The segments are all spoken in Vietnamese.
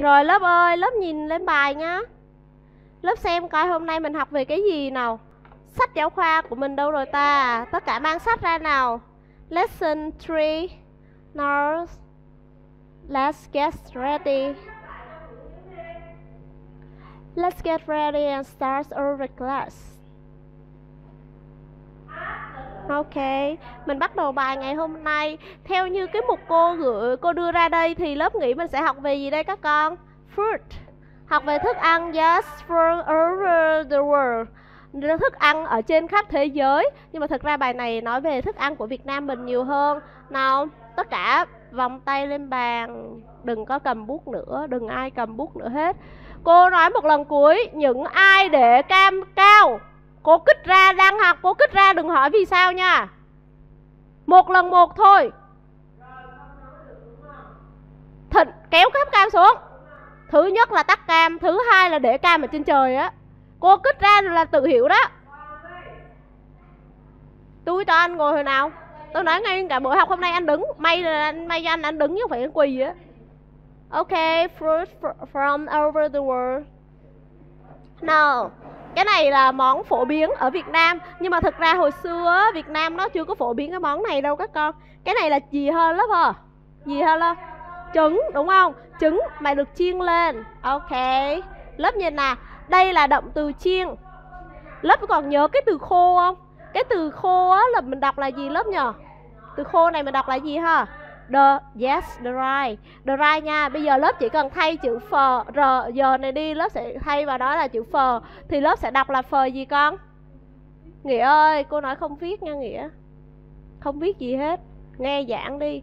Rồi lớp ơi, lớp nhìn lên bài nhá. Lớp xem coi hôm nay mình học về cái gì nào. Sách giáo khoa của mình đâu rồi ta? Tất cả mang sách ra nào. Lesson 3. Now, let's get ready. Let's get ready and start our class. Ok, mình bắt đầu bài ngày hôm nay. Theo như cái mục cô gửi cô đưa ra đây Thì lớp nghĩ mình sẽ học về gì đây các con? Fruit. Học về thức ăn, yes, from over the world. Thức ăn ở trên khắp thế giới. Nhưng mà thực ra bài này nói về thức ăn của Việt Nam mình nhiều hơn. Nào, tất cả vòng tay lên bàn. Đừng có cầm bút nữa, đừng ai cầm bút nữa hết. Cô nói một lần cuối Những ai để cam cao? Cô kích ra đang học Cô kích ra đừng hỏi vì sao nha. Một lần một thôi. Thịnh kéo cáp cam xuống. Thứ nhất là tắt cam Thứ hai là để cam ở trên trời á. Cô kích ra là tự hiểu đó. Tôi cho anh ngồi hồi nào. Tôi nói ngay cả buổi học hôm nay anh đứng. May là anh may cho anh anh đứng chứ không phải anh quỳ á. Ok, fruit from over the world. No cái này là món phổ biến ở Việt Nam, nhưng mà thực ra hồi xưa Việt Nam nó chưa có phổ biến cái món này đâu các con. Cái này là gì hơn lớp hả? Gì hơn lớp trứng, đúng không? Trứng mà được chiên lên. Ok. Lớp nhìn nè, đây là động từ chiên. Lớp còn nhớ cái từ khô không? Cái từ khô á, là mình đọc là gì lớp nhờ? Từ khô này mình đọc là gì ha The, yes, the right. The right nha Bây giờ lớp chỉ cần thay chữ phờ R, giờ này đi Lớp sẽ thay vào đó là chữ phờ Thì lớp sẽ đọc là phờ gì con? Nghĩa ơi, cô nói không viết nha Nghĩa. Không viết gì hết Nghe giảng đi.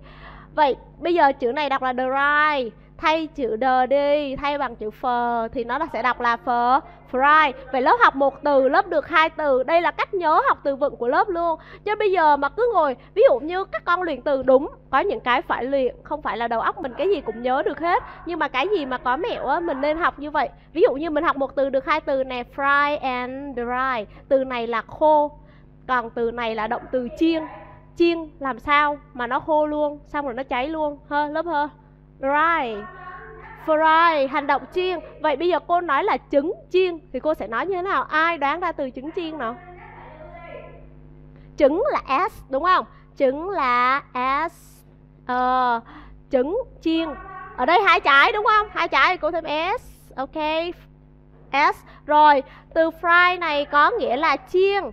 Vậy, bây giờ chữ này đọc là the right. Thay chữ the đi thay bằng chữ phờ thì nó sẽ đọc là phờ fry. Vậy lớp học một từ, lớp được hai từ. Đây là cách nhớ học từ vựng của lớp luôn. Chứ bây giờ mà cứ ngồi, ví dụ như các con luyện từ đúng, có những cái phải luyện, không phải là đầu óc mình cái gì cũng nhớ được hết. Nhưng mà cái gì mà có mẹo á, mình nên học như vậy. Ví dụ như mình học một từ được hai từ nè, fry and dry. Từ này là khô, còn từ này là động từ chiên. Chiên làm sao mà nó khô luôn, xong rồi nó cháy luôn. Hơ, lớp hơ. Dry. Fry, hành động chiên Vậy bây giờ cô nói là trứng chiên Thì cô sẽ nói như thế nào? Ai đoán ra từ trứng chiên nào? Trứng là S đúng không? Trứng là S ờ, Trứng chiên Ở đây hai trái đúng không? Hai trái thì cô thêm S Ok S Rồi từ fry này có nghĩa là chiên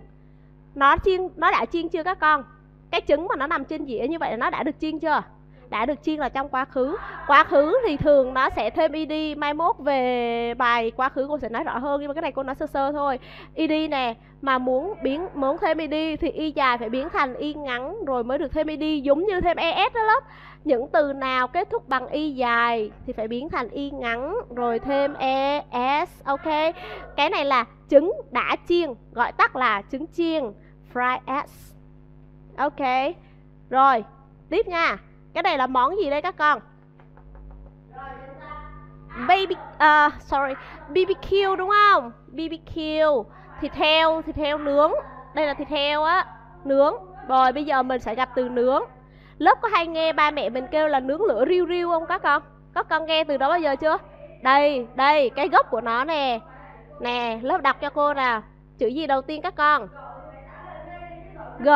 Nó chiên Nó đã chiên chưa các con? Cái trứng mà nó nằm trên dĩa như vậy là nó đã được chiên chưa? Đã được chiên là trong quá khứ. Quá khứ thì thường nó sẽ thêm id, mai mốt về bài quá khứ cô sẽ nói rõ hơn, nhưng mà cái này cô nói sơ sơ thôi. Id nè, mà muốn biến, muốn thêm id thì y dài phải biến thành y ngắn rồi mới được thêm id, giống như thêm es đó lớp. những từ nào kết thúc bằng y dài thì phải biến thành y ngắn rồi thêm es, ok. Cái này là trứng đã chiên, gọi tắt là trứng chiên fry s ok, rồi, tiếp nha cái này là món gì đây các con? Baby uh, sorry BBQ đúng không? BBQ thịt heo thịt heo nướng. Đây là thịt heo á nướng. Rồi bây giờ mình sẽ gặp từ nướng. Lớp có hay nghe ba mẹ mình kêu là nướng lửa riu riu không các con? Có con nghe từ đó bao giờ chưa? Đây đây cái gốc của nó nè. Nè lớp đọc cho cô nào. Chữ gì đầu tiên các con? G.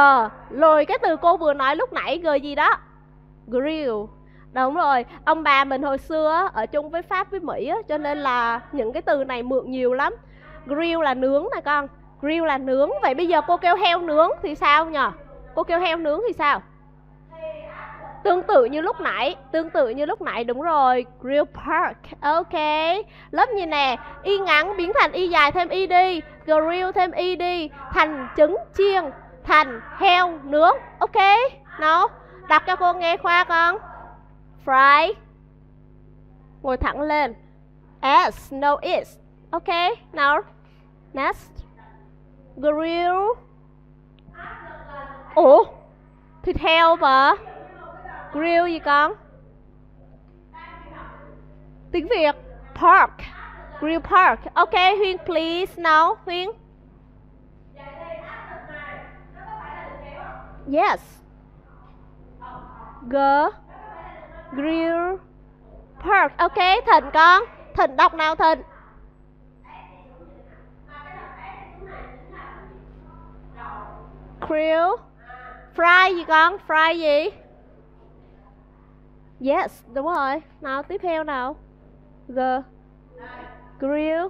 Rồi cái từ cô vừa nói lúc nãy g gì đó grill Đúng rồi, ông bà mình hồi xưa ở chung với Pháp với Mỹ cho nên là những cái từ này mượn nhiều lắm. Grill là nướng nè con, grill là nướng. Vậy bây giờ cô kêu heo nướng thì sao nhở? Cô kêu heo nướng thì sao? Tương tự như lúc nãy, tương tự như lúc nãy đúng rồi, grill park. Ok. Lớp như nè, y ngắn biến thành y dài thêm y đi, grill thêm y đi, thành trứng chiên, thành heo nướng. Ok. Nào. Đọc cho cô nghe khoa con. Fry. Ngồi thẳng lên. S, no is. Ok, nào. Next. Grill. Ủa? Thịt heo mà. Grill gì con? Tiếng Việt. Park. Grill Park. Ok Huyên please. Now Huyên Yes. G. Grill Park, ok, Thịnh con. Thịnh đọc nào Thịnh? Grill Fry gì con? Fry gì? Yes, đúng rồi. Nào tiếp theo nào. The Grill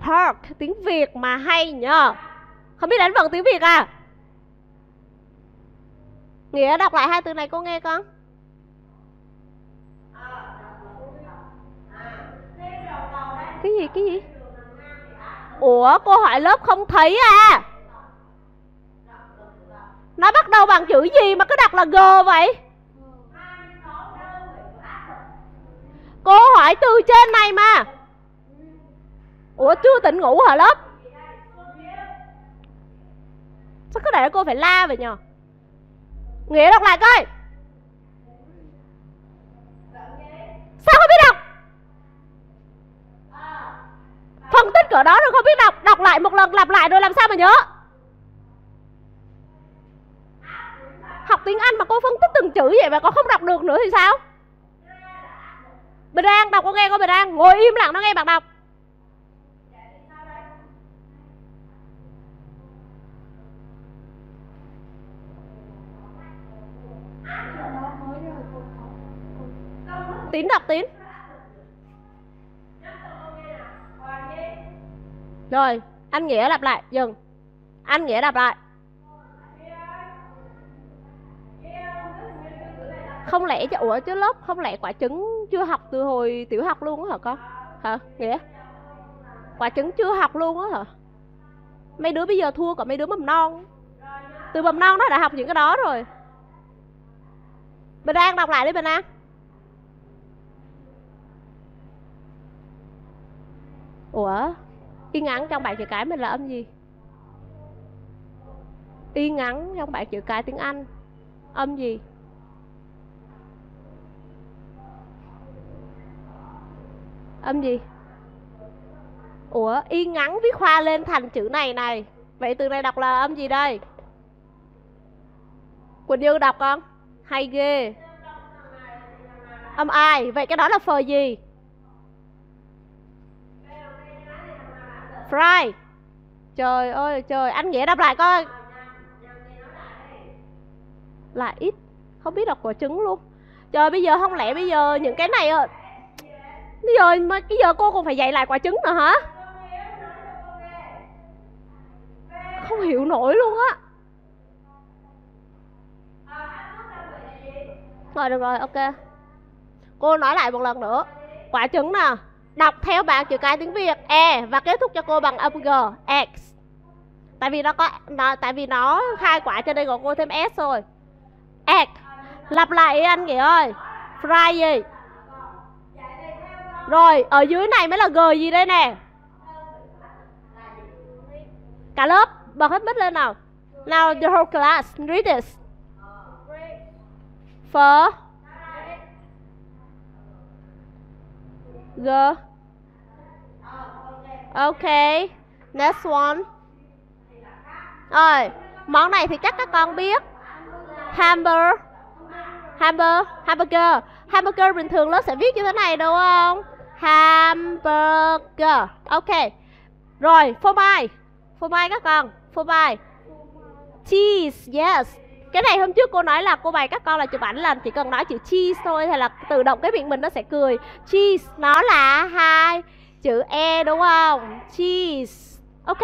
Park. Tiếng Việt mà hay nhờ. Không biết đánh vần tiếng Việt à? Nghĩa đọc lại hai từ này cô nghe con. Cái gì cái gì? Ủa, cô hỏi lớp không thấy à? Nó bắt đầu bằng chữ gì mà cứ đặt là G vậy? Cô hỏi từ trên này mà. Ủa, chưa tỉnh ngủ hả lớp? Sao cứ để cô phải la vậy nhờ? Nghĩa đọc lại coi. Sao không biết đọc? Phân tích cỡ đó rồi không biết đọc. Đọc lại một lần, lặp lại rồi làm sao mà nhớ? Học tiếng Anh mà cô phân tích từng chữ vậy mà con không đọc được nữa thì sao? Bình An, đọc con nghe con Bình An? Ngồi im lặng nó nghe bạn đọc. Tín đọc Tín. Rồi, Anh Nghĩa lặp lại, Dừng. Anh Nghĩa lặp lại. Không lẽ chứ, Ủa, chứ lớp không lẽ quả trứng chưa học từ hồi tiểu học luôn á hả con? Hả, Nghĩa? Quả trứng chưa học luôn á hả? Mấy đứa bây giờ thua cả mấy đứa mầm non. Từ mầm non nó đã học những cái đó rồi. Bình An đọc lại đi Bình An Ủa, Y ngắn trong bảng chữ cái mình là âm gì? Y ngắn trong bảng chữ cái tiếng Anh, Âm gì? Âm gì? Ủa, Y ngắn viết khoa lên thành chữ này này. Vậy từ này đọc là âm gì đây? Quỳnh Như đọc con. Hay ghê. Âm ai? Vậy cái đó là phờ gì? Fry. Trời ơi, trời, Anh Nghĩa đáp lại coi. Là ít. Không biết đọc quả trứng luôn. Trời, bây giờ không lẽ bây giờ những cái này ờ, Bây giờ mà bây giờ cô còn phải dạy lại quả trứng nữa hả? Không hiểu nổi luôn á. Rồi được rồi ok. Cô nói lại một lần nữa. Quả trứng nè Đọc theo bảng chữ cái tiếng Việt E và kết thúc cho cô bằng âm G X. Tại vì nó có nó, Tại vì nó hai quả cho nên gọi cô thêm S rồi X. Lặp lại anh Nghĩa ơi. Fry gì? Rồi ở dưới này mới là G gì đây nè? Cả lớp bật hết mic lên nào. Now the whole class read this phở G. Ok, Next one. Rồi, Món này thì chắc các con biết. Hamburger. Hamburger Hamburger. Hamburger bình thường lớp sẽ viết như thế này đúng không? Hamburger. Ok. Rồi, phô mai. Phô mai các con. Phô mai. Cheese, Yes cái này hôm trước cô nói là cô bày các con là chụp ảnh là chỉ cần nói chữ cheese thôi, hay là tự động cái miệng mình nó sẽ cười. Cheese, nó là hai chữ e đúng không? Cheese. Ok,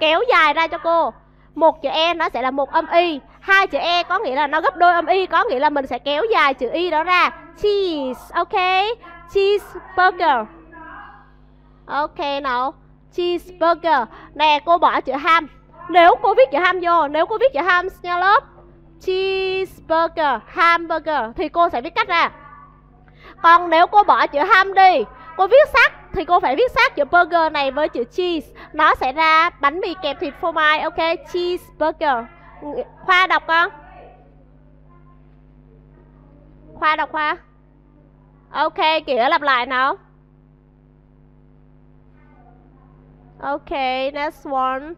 kéo dài ra cho cô. Một chữ e nó sẽ là một âm y. Hai chữ e có nghĩa là nó gấp đôi âm y, có nghĩa là mình sẽ kéo dài chữ y đó ra. Cheese, ok? Cheese burger. Ok nào cheeseburger nè, cô bỏ chữ ham. Nếu cô viết chữ ham vô, nếu cô viết chữ ham nha lớp cheeseburger, hamburger, thì cô sẽ viết cách ra. Còn nếu cô bỏ chữ ham đi, cô viết sát thì cô phải viết sát chữ burger này với chữ cheese. Nó sẽ ra bánh mì kẹp thịt phô mai, ok? Cheeseburger. Khoa đọc con. Khoa đọc khoa. Ok, kìa, lặp lại nào ok, next one.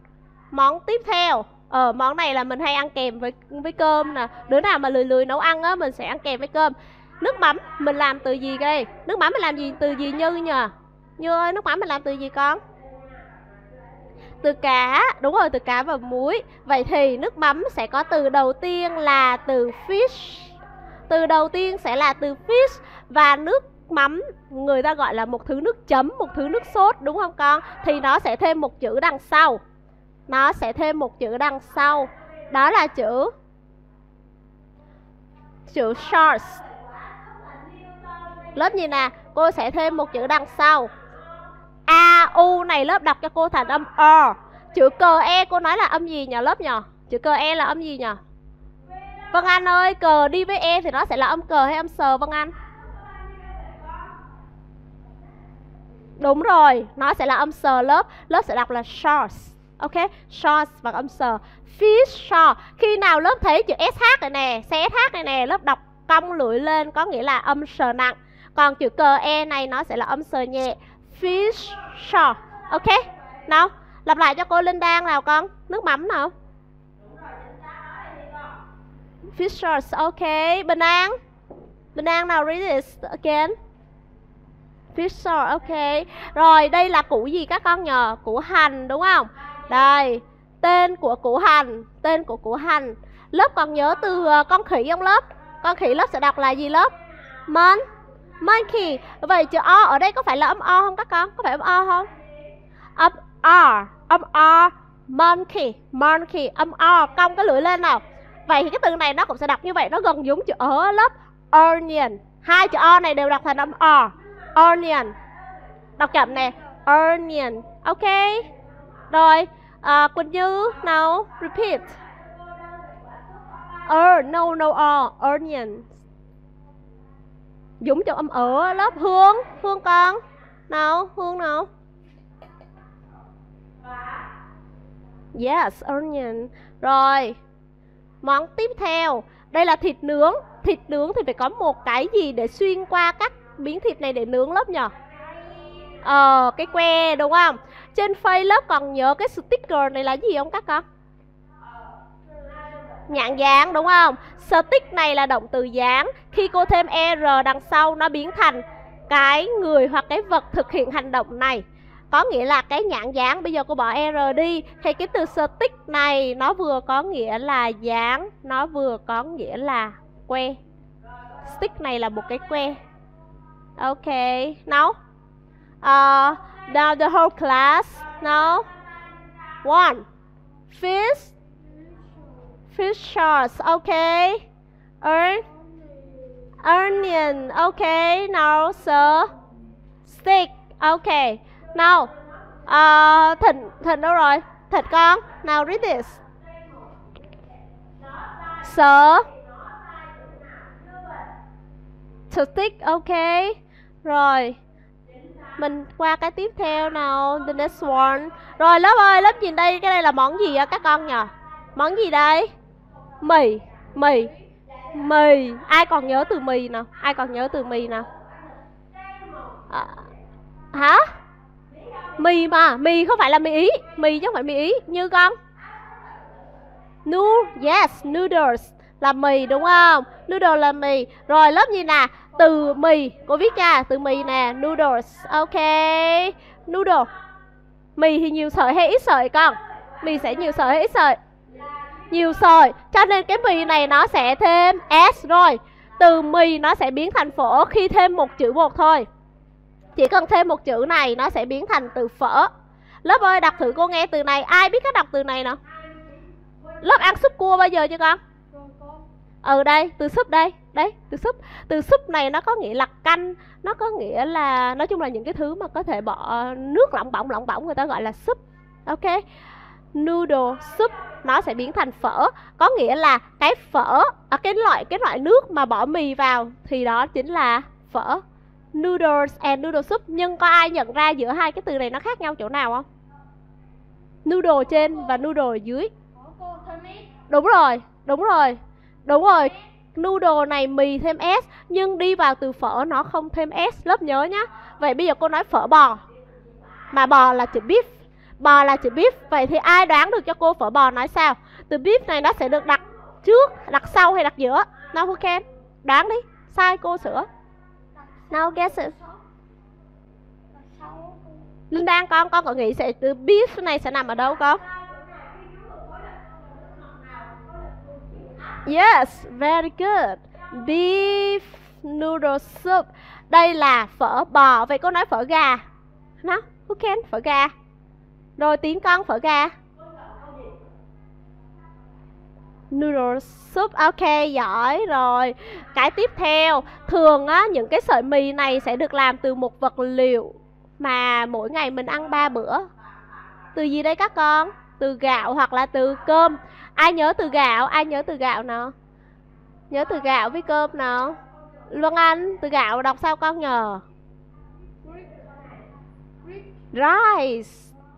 Món tiếp theo ờ món này là mình hay ăn kèm với với cơm nè. Đứa nào mà lười lười nấu ăn á, mình sẽ ăn kèm với cơm. Nước mắm, mình làm từ gì đây? Nước mắm mình làm gì? Từ gì như nhờ? Như ơi, nước mắm mình làm từ gì con? Từ cá, đúng rồi, từ cá và muối. Vậy thì nước mắm sẽ có từ đầu tiên là từ fish. Từ đầu tiên sẽ là từ fish và nước mắm, người ta gọi là một thứ nước chấm, một thứ nước sốt, đúng không con? Thì nó sẽ thêm một chữ đằng sau nó sẽ thêm một chữ đằng sau. Đó là chữ chữ shorts lớp gì nè, cô sẽ thêm một chữ đằng sau. A, u này lớp đọc cho cô thành âm o. Chữ cờ e cô nói là âm gì nhờ lớp nhờ chữ cờ e là âm gì nhờ vâng anh ơi, cờ đi với e thì nó sẽ là âm cờ hay âm sờ vâng anh? Đúng rồi, nó sẽ là âm sờ lớp. Lớp sẽ đọc là shorts ok? Shorts và âm sờ. Fish short khi nào lớp thấy chữ sh này nè sh này nè, lớp đọc cong lưỡi lên có nghĩa là âm sờ nặng. Còn chữ cờ e này nó sẽ là âm sờ nhẹ. Fish short ok? Nào, lặp lại cho cô linh đan nào con? Nước mắm nào? Fish shorts. Ok. Bình an. Bình an nào read this again? Fish short ok. Rồi, đây là củ gì các con nhờ? Củ hành, đúng không? Đây, tên của củ hành, tên của củ hành. Lớp còn nhớ từ ờ, con khỉ không lớp. Con khỉ lớp sẽ đọc là gì lớp? Mon, monkey. Vậy chữ o ở đây có phải là âm o không các con? Có phải âm o không? Âm r âm o, monkey monkey, âm o. Cong cái lưỡi lên nào. Vậy thì cái từ này nó cũng sẽ đọc như vậy. Nó gần giống chữ ở lớp. Onion. Hai chữ o này đều đọc thành âm o. Onion. Đọc chậm nè. Onion. Ok. Rồi Uh, could you nào repeat? Er no no o onion. Dũng cho âm ở lớp Hương. Hương con. Nào Hương nào. Yes onion. Rồi Món tiếp theo. Đây là thịt nướng. Thịt nướng thì phải có một cái gì để xuyên qua các miếng thịt này để nướng lớp nhỉ Ờ cái que đúng không Trên phây lớp còn nhớ cái sticker này là gì không các con nhãn dán đúng không? Stick này là động từ dán. Khi cô thêm er đằng sau nó biến thành cái người hoặc cái vật thực hiện hành động này. Có nghĩa là cái nhãn dán bây giờ cô bỏ er đi thì cái từ stick này nó vừa có nghĩa là dán, nó vừa có nghĩa là que. Stick này là một cái que. Ok, now. Uh, now the whole class. Now. One. Fish fish sharks okay? Earn, onion, okay? Now, sir, steak okay? Now, uh, thịt, thịt đâu rồi? Thịt con. Now read this. Sir, to stick, okay? Rồi. Mình qua cái tiếp theo nào, the next one. Rồi lớp ơi, lớp nhìn đây, cái đây là món gì á các con nhỉ? Món gì đây? mì mì mì. Ai còn nhớ từ mì nào? Ai còn nhớ từ mì nào? À, hả? Mì mà mì không phải là mì ý. Mì chứ không phải mì ý. Như con. Nu yes noodles là mì đúng không? Noodle là mì. Rồi, lớp gì nè? Từ mì. Cô viết nha, từ mì nè. Noodles. Ok. Noodle. Mì thì nhiều sợi hay ít sợi con? Mì sẽ nhiều sợi hay ít sợi? Nhiều sợi. Cho nên cái mì này nó sẽ thêm s rồi. Từ mì nó sẽ biến thành phở khi thêm một chữ một thôi. Chỉ cần thêm một chữ này, nó sẽ biến thành từ phở. Lớp ơi, đọc thử cô nghe từ này. Ai biết cách đọc từ này nào? Lớp ăn súp cua bao giờ chưa con? Ừ đây từ súp đây đấy từ súp. Từ súp này nó có nghĩa là canh nó có nghĩa là nói chung là những cái thứ mà có thể bỏ nước lỏng bỏng lỏng bỏng người ta gọi là súp. Ok noodle soup nó sẽ biến thành phở. Có nghĩa là cái phở ở cái loại cái loại nước mà bỏ mì vào thì đó chính là phở. Noodles and noodle soup. Nhưng có ai nhận ra giữa hai cái từ này nó khác nhau chỗ nào không? Noodle trên và noodle dưới. Đúng rồi đúng rồi đúng rồi, noodle này mì thêm s, nhưng đi vào từ phở nó không thêm s, lớp nhớ nhá. Vậy bây giờ cô nói phở bò. Mà bò là chữ beef. Bò là chữ beef. Vậy thì ai đoán được cho cô phở bò nói sao? Từ beef này nó sẽ được đặt trước, đặt sau hay đặt giữa? Nào who can đoán đi. Sai cô sửa. Nào guess it Linh Đan con con có nghĩ sẽ, từ beef này sẽ nằm ở đâu con? Yes, very good. Beef noodle soup. Đây là phở bò. Vậy cô nói phở gà. Nào, who can? Phở gà. Rồi tiếng con phở gà. Noodle soup. Ok, giỏi rồi. Cái tiếp theo, thường á những cái sợi mì này sẽ được làm từ một vật liệu mà mỗi ngày mình ăn ba bữa. Từ gì đây các con? Từ gạo hoặc là từ cơm. Ai nhớ từ gạo? Ai nhớ từ gạo nào nhớ từ gạo với cơm nào luân anh, từ gạo đọc sao con nhờ? Rice.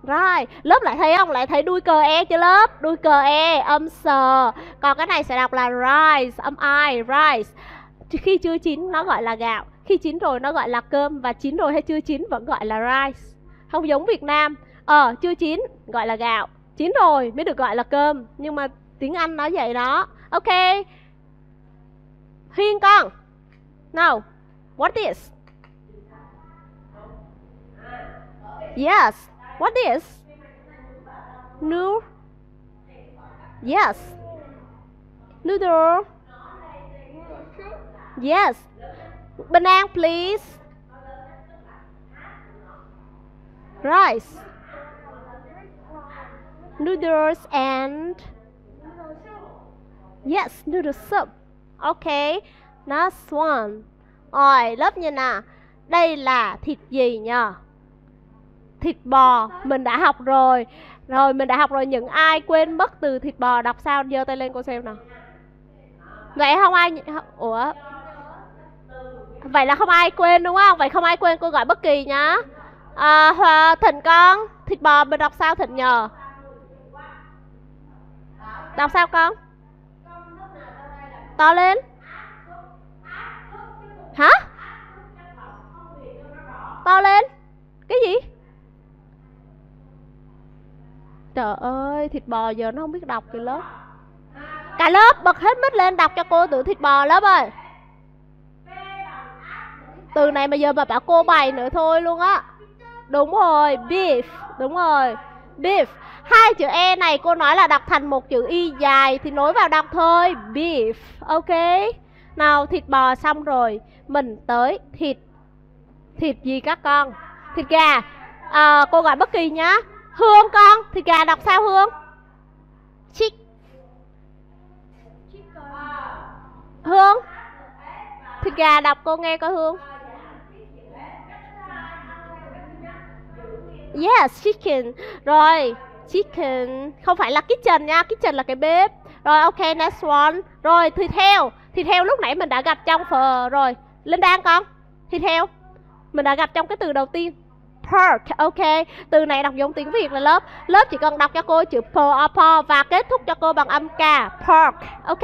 Rồi lớp lại thấy không? Lại thấy đuôi cờ e cho lớp? Đuôi cờ e âm sờ còn cái này sẽ đọc là rice, âm i, rice. Khi chưa chín, nó gọi là gạo. Khi chín rồi, nó gọi là cơm. Và chín rồi hay chưa chín vẫn gọi là rice. Không giống việt nam. Ờ chưa chín, gọi là gạo chín rồi, mới được gọi là cơm. Nhưng mà tiếng anh nói vậy đó. Ok. Huyên con. Now what is? Yes. What is? New yes. Noodle. Yes. Banana, please. Rice noodles and yes noodle soup. Okay next one. Rồi lớp như nè đây là thịt gì nhờ? Thịt bò mình đã học rồi. Rồi mình đã học rồi. Những ai quên mất từ thịt bò đọc sao giơ tay lên cô xem nào. Vậy không ai ủa? Vậy là không ai quên đúng không? Vậy không ai quên cô gọi bất kỳ nhá. À, thịnh con thịt bò mình đọc sao thịnh nhờ? Đọc sao con? To lên. Hả? To lên. Cái gì? Trời ơi, thịt bò giờ nó không biết đọc kìa lớp. Cả lớp bật hết mic lên đọc cho cô từ thịt bò lớp ơi. Từ này mà giờ mà bảo cô bày nữa thôi luôn á. Đúng rồi, beef. Đúng rồi, beef hai chữ e này cô nói là đọc thành một chữ y dài thì nối vào đọc thôi. Beef ok. Nào thịt bò xong rồi. Mình tới thịt. Thịt gì các con? Thịt gà. À, cô gọi bất kỳ nhá. Hương con thịt gà đọc sao hương? Chick hương. Thịt gà đọc cô nghe coi hương. Yes chicken. Rồi chicken. Không phải là kitchen nha, kitchen là cái bếp. Rồi, ok, next one. Rồi, thịt heo. Thịt heo lúc nãy mình đã gặp trong phờ rồi, linh đan con, thịt heo. Mình đã gặp trong cái từ đầu tiên, pork. Ok, từ này đọc giống tiếng việt là lớp. Lớp chỉ cần đọc cho cô chữ p o à, p và kết thúc cho cô bằng âm k pork. Ok,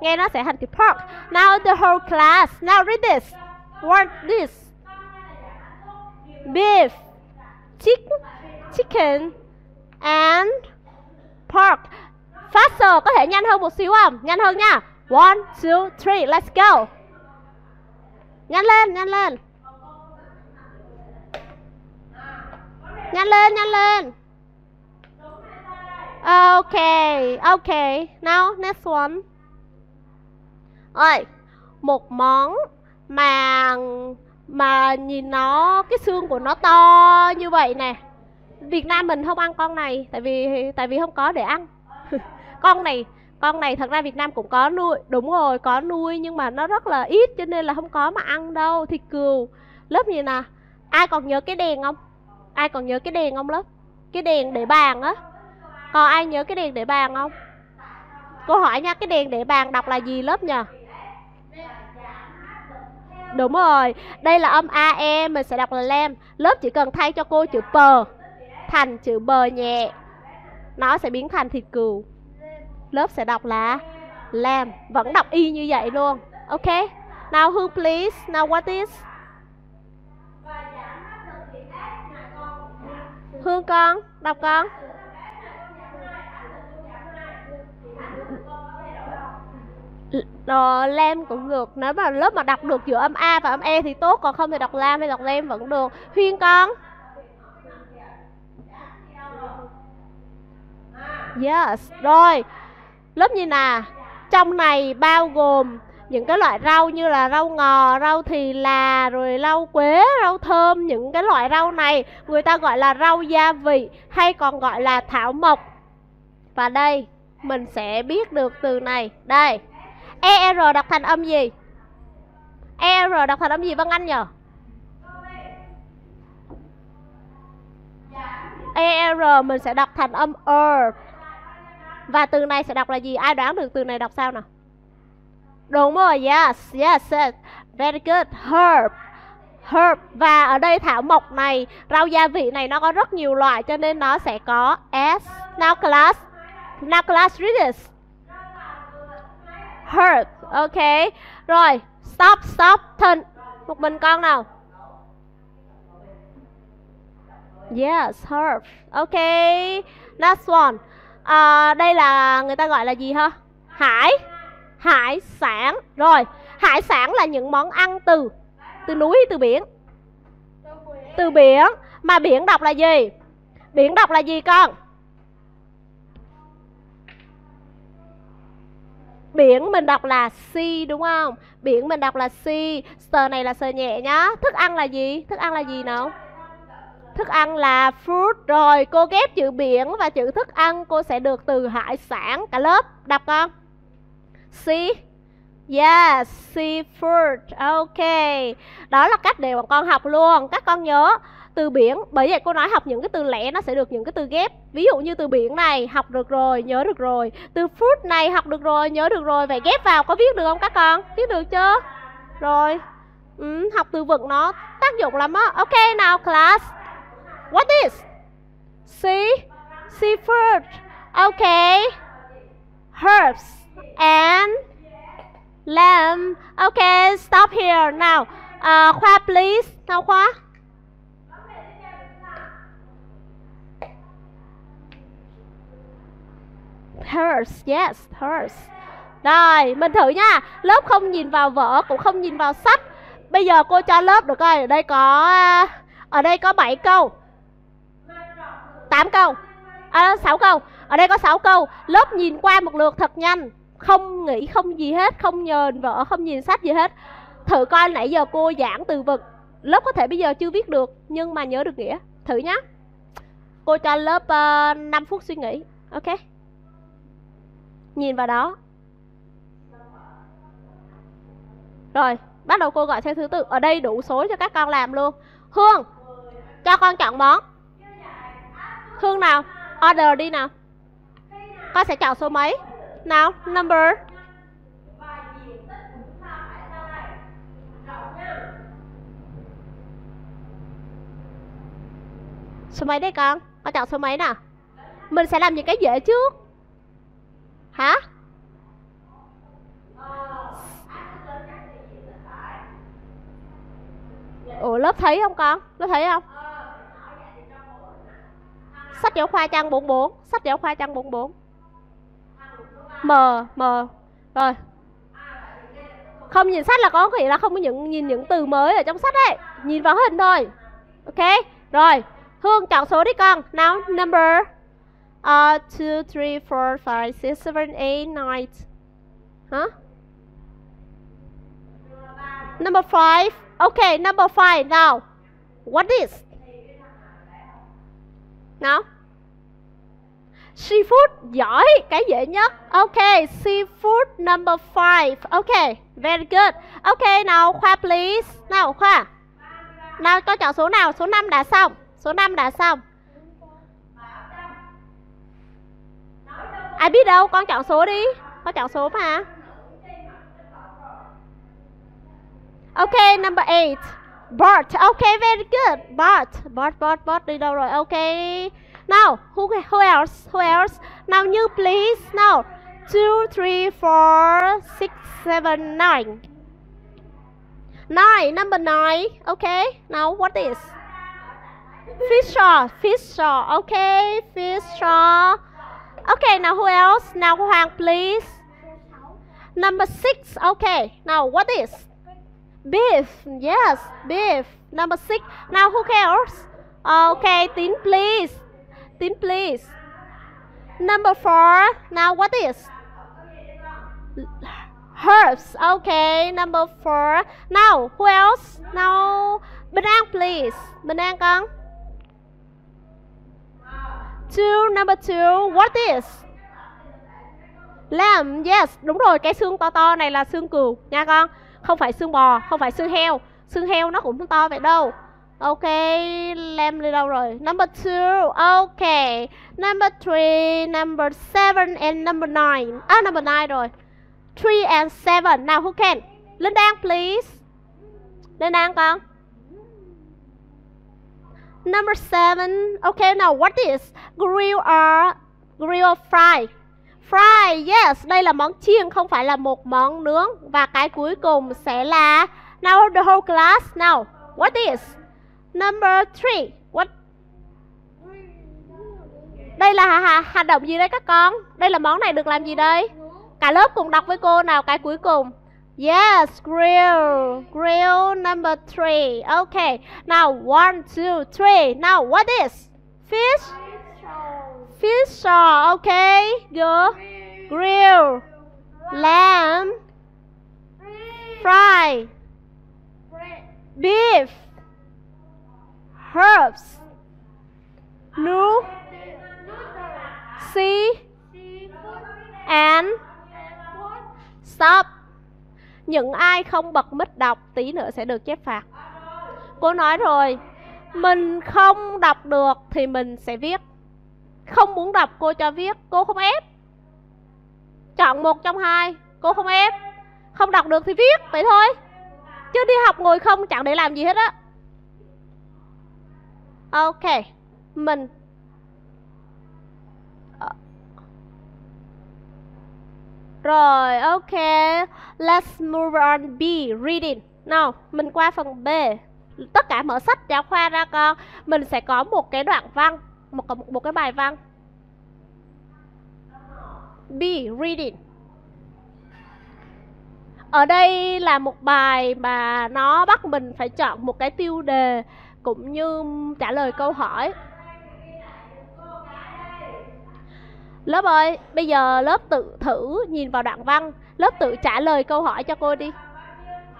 nghe nó sẽ thành chữ pork. Now the whole class. Now read this. What this. Beef. Chicken chicken and park. Faster, có thể nhanh hơn một xíu không? Nhanh hơn nha. One, two, three, let's go. Nhanh lên, nhanh lên. Nhanh lên, nhanh lên. Okay, okay. Now, next one. Rồi, một món mà mà nhìn nó cái xương của nó to như vậy nè Việt Nam mình không ăn con này, tại vì tại vì không có để ăn. Con này con này thật ra Việt Nam cũng có nuôi, đúng rồi, có nuôi nhưng mà nó rất là ít cho nên là không có mà ăn đâu. Thịt cừu lớp gì nè? Ai còn nhớ cái đèn không? Ai còn nhớ cái đèn không lớp? Cái đèn để bàn á. Còn ai nhớ cái đèn để bàn không? Cô hỏi nha, cái đèn để bàn đọc là gì lớp nhờ? Đúng rồi, đây là âm ae mình sẽ đọc là lem lớp chỉ cần thay cho cô chữ p thành chữ bờ nhẹ. Nó sẽ biến thành thịt cừu. Lớp sẽ đọc là lamb. Vẫn đọc y như vậy luôn. Ok? Now who please? Now what is? Hương con, đọc con. Đồ Lam cũng được. Nếu mà lớp mà đọc được giữa âm A và âm E thì tốt. Còn không thì đọc Lam hay đọc Lam vẫn được. Huyên con. Yes Rồi Lớp như nè Trong này bao gồm những cái loại rau như là rau ngò, rau thì là, rồi rau quế, rau thơm Những cái loại rau này người ta gọi là rau gia vị hay còn gọi là thảo mộc Và đây mình sẽ biết được từ này Đây ER đọc thành âm gì? ER đọc thành âm gì Vân Anh nhờ? ER mình sẽ đọc thành âm er và từ này sẽ đọc là gì? Ai đoán được từ này đọc sao nào? Đúng rồi, yes, yes, yes. Very good. Herb. Herb. Và ở đây thảo mộc này, rau gia vị này nó có rất nhiều loại cho nên nó sẽ có S. Now class. Now class read this Herb. ok rồi stop stop thân một mình con nào yes herb ok next one à, đây là người ta gọi là gì hả? Hải. Hải sản. Rồi hải sản là những món ăn từ từ núi từ biển. Từ biển. Mà biển đọc là gì? Biển đọc là gì con? Biển mình đọc là si đúng không? Biển mình đọc là si. Sờ này là sờ nhẹ nhá. Thức ăn là gì? Thức ăn là gì nào? Thức ăn là fruit. Rồi cô ghép chữ biển và chữ thức ăn Cô sẽ được từ hải sản Cả lớp. Đọc con. Sea. Yes, seafood. Ok. Đó là cách để bọn con học luôn. Các con nhớ từ biển bởi vậy cô nói học những cái từ lẻ nó sẽ được những cái từ ghép. Ví dụ như từ biển này học được rồi nhớ được rồi. Từ fruit này học được rồi nhớ được rồi. Vậy ghép vào có viết được không các con? Viết được chưa? Rồi. Ừ, học từ vựng nó tác dụng lắm á. Ok nào class what is sea seafood okay. herbs and lamb okay. stop here now uh, khoa please nào khoa Hers, yes, hers. Rồi, mình thử nha. Lớp không nhìn vào vở cũng không nhìn vào sách. Bây giờ cô cho lớp được coi, ở đây có ờ, ở đây có 7 câu. 8 câu. À 6 câu. Ở đây có 6 câu. Lớp nhìn qua một lượt thật nhanh, không nghĩ không gì hết, không nhờn vợ, không nhìn sách gì hết. Thử coi nãy giờ cô giảng từ vựng. Lớp có thể bây giờ chưa viết được nhưng mà nhớ được nghĩa. Thử nhá. Cô cho lớp ờ, uh, 5 phút suy nghĩ. Ok nhìn vào đó rồi bắt đầu cô gọi theo thứ tự ở đây đủ số cho các con làm luôn hương cho con chọn món hương nào? Order đi nào. Con sẽ chọn số mấy? Nào, number. Số mấy đây con? Con chọn số mấy nào? Mình sẽ làm những cái dễ trước hả? Ủa, lớp thấy không con? Lớp thấy không? Sách giáo khoa trang 44 sách giáo khoa trang 44 m m. Rồi. Không nhìn sách là có nghĩa là không có những nhìn những từ mới ở trong sách đấy nhìn vào hình thôi. Ok? Rồi. Hương chọn số đi con. Nào number. Uh, two, three, four, five, six, seven, eight, nine. Huh? Number five. Okay, number five. Now, what is? Now Seafood giỏi, cái dễ nhất. Okay, seafood number five. Okay, very good. Okay, nào Khoa please. Nào Khoa. Nào cho chọn số nào? Số 5 đã xong. Số 5 đã xong. ai biết đâu con chọn số đi con chọn số mà ok number eight Bart okay very good Bart Bart Bart Bart đi đâu rồi okay now who who else who else now you please now two, three, four, six, seven, nine. number nine okay now what is Fisher, Fisher. Okay, Fisher. Okay, now who else? Now Hoàng, please. Number six. Okay, now what is? Beef. Yes, beef. Number six. Now who cares? Okay, Tín, please. Tin please. Number four. Now what is? Herbs. Okay, number four. Now who else? Now banana, please. Banana con. Two. Number two. What is? Lamb. Yes, đúng rồi. Cái xương to to này là xương cừu nha con. Không phải xương bò, không phải xương heo. Xương heo nó cũng không to vậy đâu. Ok, lem đi đâu rồi? Number two. OK. Number three, number seven and number nine. À, number nine rồi. Three and seven. Now who can? Linh Đan, please. Linh Đan con. Number seven. OK. now what is grill or grill or fry? Fry, yes. Đây là món chiên, không phải là một món nướng. Và cái cuối cùng sẽ là Now the whole class. Now, what is? Number three. What? Đây là hành động gì đây các con? Đây là món này được làm gì đây? Cả lớp cùng đọc với cô nào cái cuối cùng. Yes, grill. Grill number three. Okay. Now one, two, three. Now what is? Fish. Fish saw. Okay. Good. Grill. Lamb. Fry. Beef. Herbs. New. Sea. And. Stop. Những ai không bật mic đọc tí nữa sẽ được chép phạt. Cô nói rồi, mình không đọc được thì mình sẽ viết. Không muốn đọc cô cho viết, cô không ép. Chọn một trong hai, cô không ép. Không đọc được thì viết, vậy thôi. Chứ đi học ngồi không chẳng để làm gì hết á. Ok, mình ờ. Rồi, ok. Let's move on B, reading. Nào, mình qua phần B. Tất cả mở sách giáo khoa ra con. Mình sẽ có một cái đoạn văn, một một, một cái bài văn. B, reading. Ở đây là một bài mà nó bắt mình phải chọn một cái tiêu đề cũng như trả lời câu hỏi. Lớp ơi, bây giờ lớp tự thử nhìn vào đoạn văn Lớp tự trả lời câu hỏi cho cô đi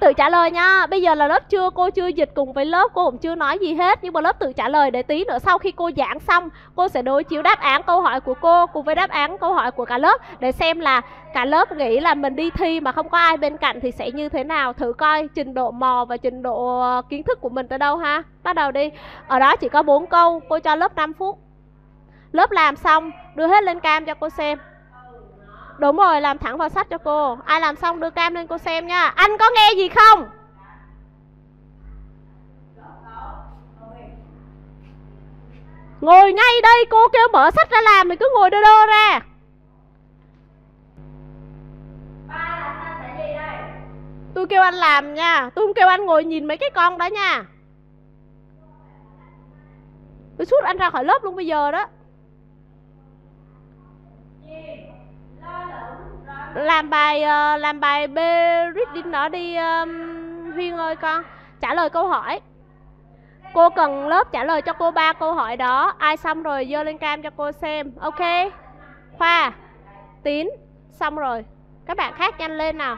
Tự trả lời nha. Bây giờ là lớp chưa, cô chưa dịch cùng với lớp Cô cũng chưa nói gì hết Nhưng mà lớp tự trả lời để tí nữa Sau khi cô giảng xong Cô sẽ đối chiếu đáp án câu hỏi của cô Cùng với đáp án câu hỏi của cả lớp Để xem là cả lớp nghĩ là mình đi thi Mà không có ai bên cạnh thì sẽ như thế nào. Thử coi trình độ mò và trình độ ờ, kiến thức của mình tới đâu ha. Bắt đầu đi. Ở đó chỉ có 4 câu Cô cho lớp 5 phút. Lớp làm xong đưa hết lên cam cho cô xem. Đúng rồi làm thẳng vào sách cho cô. Ai làm xong đưa cam lên cô xem nha. Anh có nghe gì không? Ngồi ngay đây cô kêu mở sách ra làm Mày cứ ngồi đơ đơ ra. Tôi kêu anh làm nha. Tôi không kêu anh ngồi nhìn mấy cái con đó nha. Tôi suốt anh ra khỏi lớp luôn bây giờ đó làm bài uh, làm bài B reading nó đi um, Huyên ơi con. Trả lời câu hỏi. Cô cần lớp trả lời cho cô ba câu hỏi đó. Ai xong rồi dơ lên cam cho cô xem. Ok. Khoa. Tín. Xong rồi. Các bạn khác nhanh lên nào.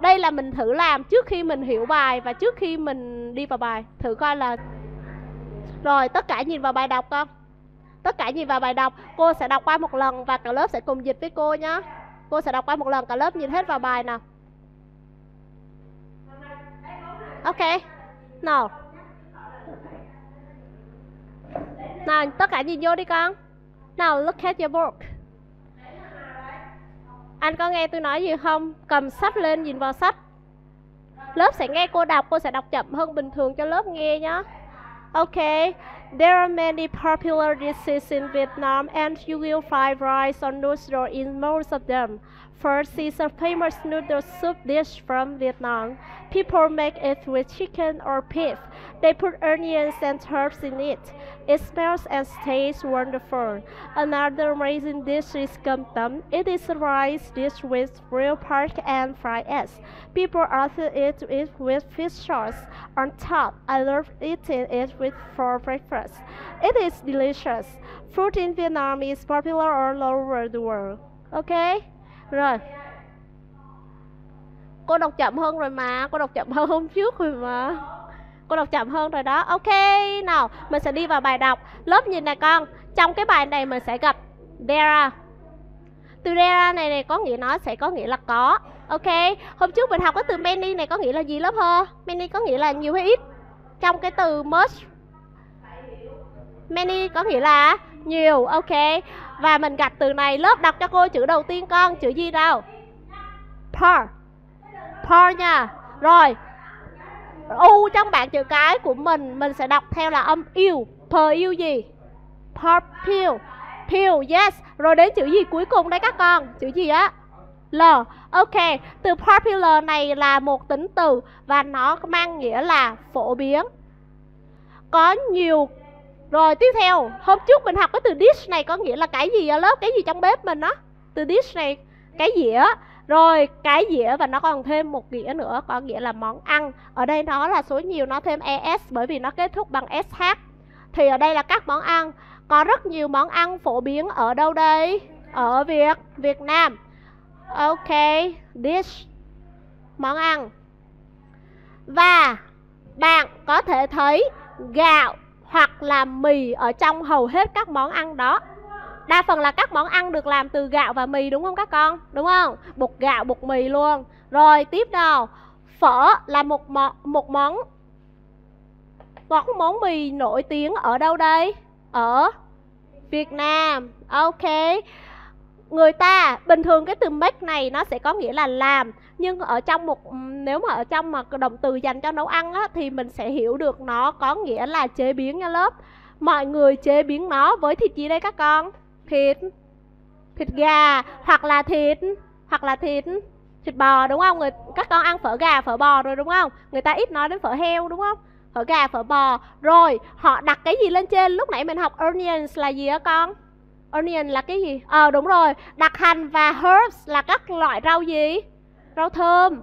Đây là mình thử làm trước khi mình hiểu bài và trước khi mình đi vào bài. Thử coi là rồi tất cả nhìn vào bài đọc con. Tất cả nhìn vào bài đọc. Cô sẽ đọc qua một lần và cả lớp sẽ cùng dịch với cô nhé Cô sẽ đọc qua một lần, cả lớp nhìn hết vào bài nào. Ok. Nào. Nào, tất cả nhìn vô đi con. Nào, look at your book. Anh có nghe tôi nói gì không? Cầm sách lên, nhìn vào sách. Lớp sẽ nghe cô đọc, Cô sẽ đọc chậm hơn bình thường cho lớp nghe nhé Ok. There are many popular dishes in Vietnam, and you will find rice or noodles in most of them. First is a famous noodle soup dish from Vietnam. People make it with chicken or beef. They put onions and herbs in it. It smells and tastes wonderful. Another amazing dish is cơm tấm. It is a rice dish with real pork and fried eggs. People often eat it with fish sauce on top. I love eating it with for breakfast. It is delicious. Food in Vietnam is popular all over the world. Okay? Rồi. Cô đọc chậm hơn rồi mà, cô đọc chậm hơn hôm trước rồi mà. Cô đọc chậm hơn rồi đó. Ok, nào, mình sẽ đi vào bài đọc. Lớp nhìn này con, trong cái bài này mình sẽ gặp there từ there này này có nghĩa nó sẽ có nghĩa là có ok hôm trước mình học cái từ many này có nghĩa là gì lớp hơ many có nghĩa là nhiều hay ít trong cái từ much many có nghĩa là nhiều ok và mình gặp từ này lớp đọc cho cô chữ đầu tiên con chữ gì đâu? Par. Par nha. Rồi. U trong bảng chữ cái của mình mình sẽ đọc theo là âm yêu. Per yêu gì? Purple pill. Pill yes. Rồi đến chữ gì cuối cùng đây các con? Chữ gì á? L. Ok, từ popular này là một tính từ và nó mang nghĩa là phổ biến. Có nhiều rồi tiếp theo, hôm trước mình học cái từ dish này có nghĩa là cái gì ở lớp, cái gì trong bếp mình đó Từ dish này, cái dĩa. Rồi cái dĩa và nó còn thêm một nghĩa nữa có nghĩa là món ăn. Ở đây nó là số nhiều, nó thêm ES bởi vì nó kết thúc bằng SH. Thì ở đây là các món ăn. Có rất nhiều món ăn phổ biến ở đâu đây? Ở Việt, Việt Nam. Ok, dish Món ăn. Và bạn có thể thấy gạo hoặc là mì ở trong hầu hết các món ăn đó Đa phần là các món ăn được làm từ gạo và mì đúng không các con? Đúng không? Bột gạo, bột mì luôn Rồi tiếp nào Phở là một món, một món Món món mì nổi tiếng ở đâu đây? Ở Việt Nam Ok người ta bình thường cái từ make này nó sẽ có nghĩa là làm nhưng ở trong một ừ, nếu mà ở trong mà động từ dành cho nấu ăn á, thì mình sẽ hiểu được nó có nghĩa là chế biến nha lớp. Mọi người chế biến nó với thịt gì đây các con? Thịt thịt gà hoặc là thịt hoặc là thịt thịt bò đúng không? Người các con ăn phở gà phở bò rồi đúng không? Người ta ít nói đến phở heo đúng không? Phở gà phở bò. Rồi họ đặt cái gì lên trên? Lúc nãy mình học onions là gì á con? Onion là cái gì? Ờ à, đúng rồi, đặt hành và herbs là các loại rau gì? Rau thơm.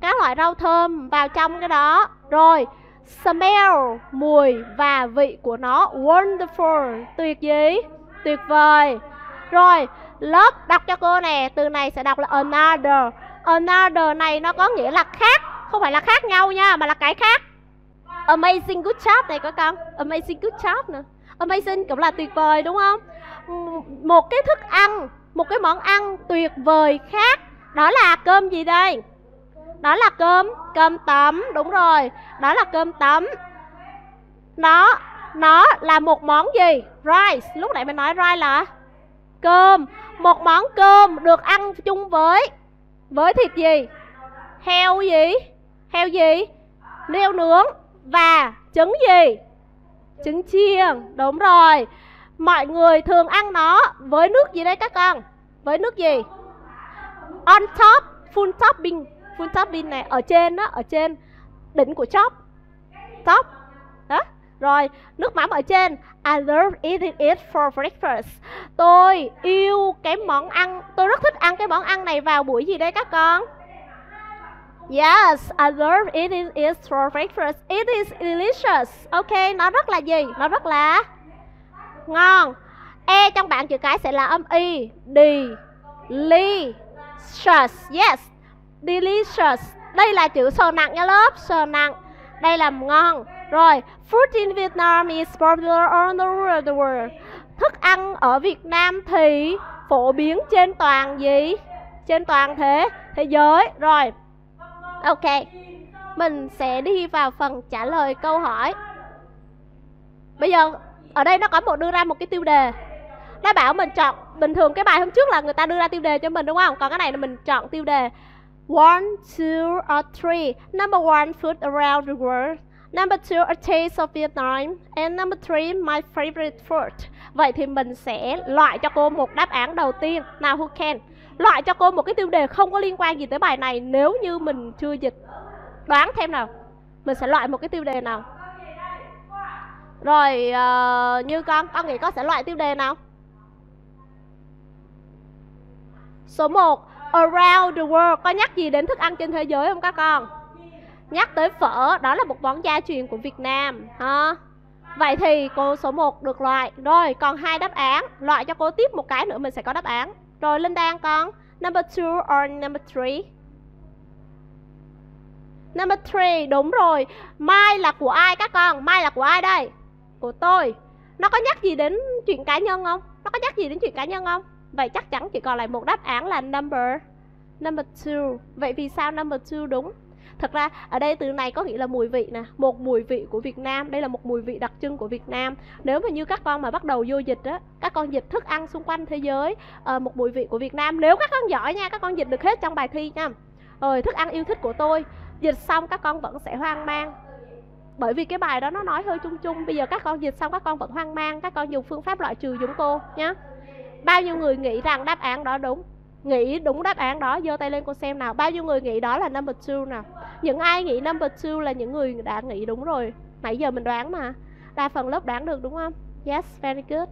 Các loại rau thơm vào trong cái đó. Rồi, smell mùi và vị của nó wonderful, tuyệt gì? Tuyệt vời. Rồi, lớp đọc cho cô nè, từ này sẽ đọc là another. Another này nó có nghĩa là khác, không phải là khác nhau nha, mà là cái khác. Amazing good job này có con. Amazing good job nữa. Amazing cũng là tuyệt vời đúng không? một cái thức ăn một cái món ăn tuyệt vời khác đó là cơm gì đây? Đó là cơm cơm tấm, đúng rồi. Đó là cơm tấm. Nó nó là một món gì? Rice. Lúc nãy mình nói rice là cơm. Một món cơm được ăn chung với với thịt gì? Heo gì? Heo gì? Leo nướng và trứng gì? Trứng chiên. Đúng rồi. Mọi người thường ăn nó với nước gì đây các con? Với nước gì? On top full topping full topping này ở trên đó ở trên đỉnh của top, top. Đó. Rồi nước mắm ở trên. I love eating it for breakfast. Tôi yêu cái món ăn tôi rất thích ăn cái món ăn này vào buổi gì đây các con? Yes, I love eating it for breakfast. It is delicious. Ok, nó rất là gì? Nó rất là ngon. E trong bảng chữ cái sẽ là âm y delicious yes. Delicious đây là chữ sờ nặng nha lớp, sờ nặng. Đây là ngon. Rồi food in Vietnam is popular all over the world. Thức ăn ở Việt Nam thì phổ biến trên toàn gì? Trên toàn thế thế giới. Rồi, ok. Mình sẽ đi vào phần trả lời câu hỏi. Bây giờ, ở đây nó có một, đưa ra một cái tiêu đề đã bảo mình chọn bình thường cái bài hôm trước là người ta đưa ra tiêu đề cho mình đúng không còn cái này là mình chọn tiêu đề one two or three number one food around the world Number two, a taste of Vietnam. And number three, my favorite food. Vậy thì mình sẽ loại cho cô một đáp án đầu tiên. Nào who can? Loại cho cô một cái tiêu đề không có liên quan gì tới bài này nếu như mình chưa dịch. Đoán thêm nào. Mình sẽ loại một cái tiêu đề nào. Rồi uh, như con, con nghĩ con sẽ loại tiêu đề nào? Số 1 Around the world Có nhắc gì đến thức ăn trên thế giới không các con? Nhắc tới phở, Đó là một món gia truyền của Việt Nam, ha? Vậy thì cô số 1 được loại Rồi, còn hai đáp án Loại cho cô tiếp một cái nữa mình sẽ có đáp án Rồi, Linh Đan con Number 2 or number 3 Number 3 Đúng rồi Mai là của ai các con? Mai là của ai đây? Của tôi Nó có nhắc gì đến chuyện cá nhân không? Nó có nhắc gì đến chuyện cá nhân không? Vậy chắc chắn chỉ còn lại một đáp án là number Number two. Vậy vì sao number two đúng? Thật ra, ở đây từ này có nghĩa là mùi vị nè, Một mùi vị của Việt Nam. Đây là một mùi vị đặc trưng của Việt Nam. Nếu mà như các con mà bắt đầu vô dịch á, Các con dịch thức ăn xung quanh thế giới ờ, Một mùi vị của Việt Nam. Nếu các con giỏi nha, Các con dịch được hết trong bài thi nha. Rồi thức ăn yêu thích của tôi. Dịch xong các con vẫn sẽ hoang mang. Bởi vì cái bài đó nó nói hơi chung chung. Bây giờ các con dịch xong các con vẫn hoang mang. Các con dùng phương pháp loại trừ giống cô nhé Bao nhiêu người nghĩ rằng đáp án đó đúng? Nghĩ đúng đáp án đó, giơ tay lên cô xem nào. Bao nhiêu người nghĩ đó là number two nào? Những ai nghĩ number two là những người đã nghĩ đúng rồi. Nãy giờ mình đoán mà. Đa phần lớp đoán được đúng không? Yes, very good.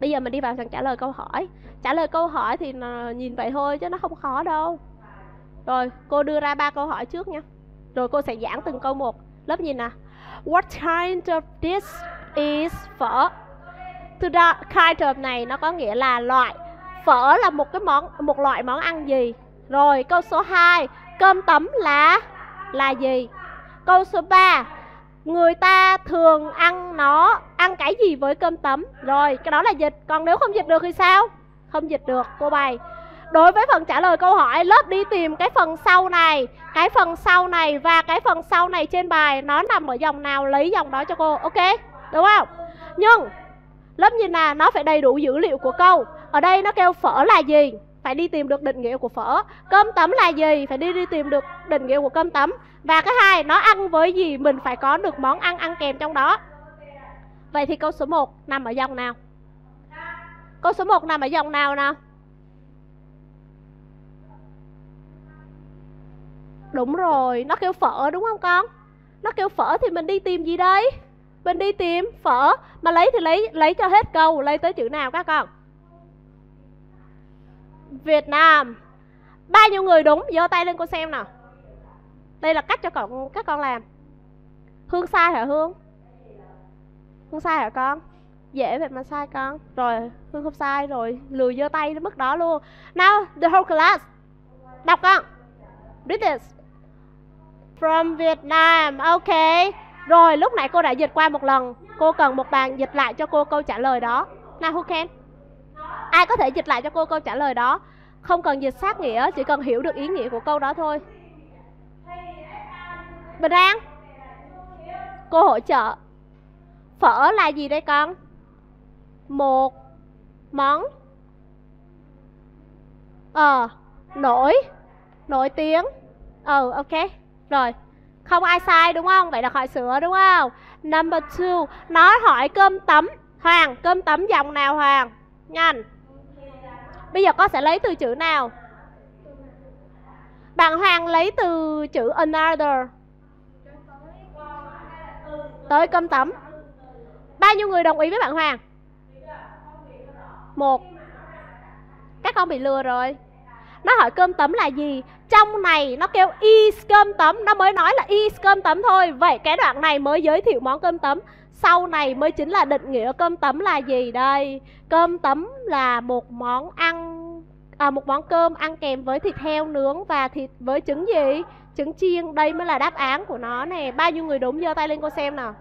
Bây giờ mình đi vào phần trả lời câu hỏi. Trả lời câu hỏi thì nhìn vậy thôi chứ nó không khó đâu. Rồi, cô đưa ra ba câu hỏi trước nha. Rồi cô sẽ giảng từng câu một. Lớp nhìn nè. What kind of dish is for? To the kind of này nó có nghĩa là loại phở là một cái món, một loại món ăn gì? Rồi câu số 2 cơm tấm là là gì? Câu số 3 người ta thường ăn nó, ăn cái gì với cơm tấm? Rồi, cái đó là dịch. Còn nếu không dịch được thì sao? Không dịch được, cô bày. Đối với phần trả lời câu hỏi, lớp đi tìm cái phần sau này, cái phần sau này và cái phần sau này trên bài, nó nằm ở dòng nào? Lấy dòng đó cho cô, ok? Đúng không? Nhưng Lớp nhìn là nó phải đầy đủ dữ liệu của câu. Ở đây nó kêu phở là gì? Phải đi tìm được định nghĩa của phở. Cơm tấm là gì? Phải đi đi tìm được định nghĩa của cơm tấm. Và cái hai, nó ăn với gì? Mình phải có được món ăn ăn kèm trong đó. Vậy thì câu số 1 nằm ở dòng nào? Câu số 1 nằm ở dòng nào nào? Đúng rồi, nó kêu phở đúng không con? Nó kêu phở thì mình đi tìm gì đây? Mình đi tìm phở. Mà lấy thì lấy lấy cho hết câu. Lấy tới chữ nào các con? Việt Nam. Bao nhiêu người đúng? Giơ tay lên cô xem nào. Đây là cách cho con, các con làm. Hương sai hả Hương? Hương sai hả con? Dễ vậy mà sai con. Rồi Hương không sai rồi. Lười giơ tay đến mức đó luôn. Now the whole class. Đọc con. British From Vietnam Okay rồi, lúc nãy cô đã dịch qua một lần. Cô cần một bạn dịch lại cho cô câu trả lời đó. Now who can Ai có thể dịch lại cho cô câu trả lời đó? Không cần dịch sát nghĩa, Chỉ cần hiểu được ý nghĩa của câu đó thôi. Bình An, Cô hỗ trợ. Phở là gì đây con? Một Món. Ờ Nổi. Nổi tiếng. Ờ ok. Rồi không ai sai đúng không? Vậy là hỏi sửa đúng không? Number two Nó hỏi cơm tấm Hoàng, cơm tấm dòng nào Hoàng? Nhanh Bây giờ con sẽ lấy từ chữ nào? Bạn Hoàng lấy từ chữ another Tới cơm tấm Bao nhiêu người đồng ý với bạn Hoàng? Một Các con bị lừa rồi nó hỏi cơm tấm là gì? Trong này nó kêu is cơm tấm nó mới nói là is cơm tấm thôi. Vậy cái đoạn này mới giới thiệu món cơm tấm. Sau này mới chính là định nghĩa cơm tấm là gì? Đây cơm tấm là một món ăn à, một món cơm ăn kèm với thịt heo nướng và thịt với trứng gì? Trứng chiên đây mới là đáp án của nó nè. Bao nhiêu người đúng giơ tay lên cô xem nào.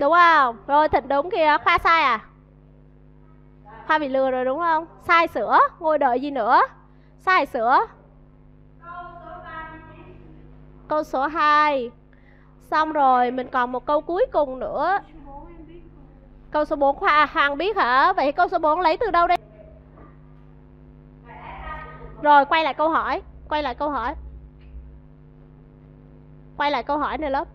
Đúng không? Rồi thật đúng kìa, Khoa sai à? Khoa bị lừa rồi đúng không? Sai sữa, ngồi đợi gì nữa? Sai sữa Câu số 2 Xong rồi, mình còn một câu cuối cùng nữa Câu số 4 Khoa Hoàng biết hả? Vậy câu số 4 lấy từ đâu đây? rồi quay lại câu hỏi quay lại câu hỏi quay lại câu hỏi này lớp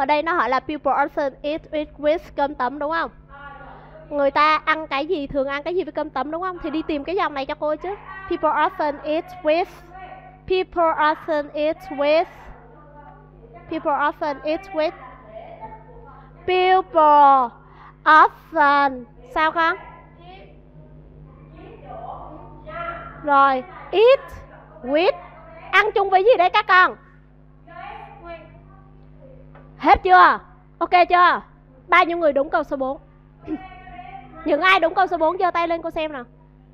ở đây nó hỏi là people often eat it with cơm tấm, đúng không? Người ta ăn cái gì, thường ăn cái gì với cơm tấm, đúng không? Thì đi tìm cái dòng này cho cô chứ. People often eat with, people often eat with, people often eat with. People often, sao con? Rồi, eat with, ăn chung với gì đấy các con? Hết chưa? Ok chưa? Bao nhiêu người đúng câu số 4 những ai đúng câu số 4 giơ tay lên cô xem nào.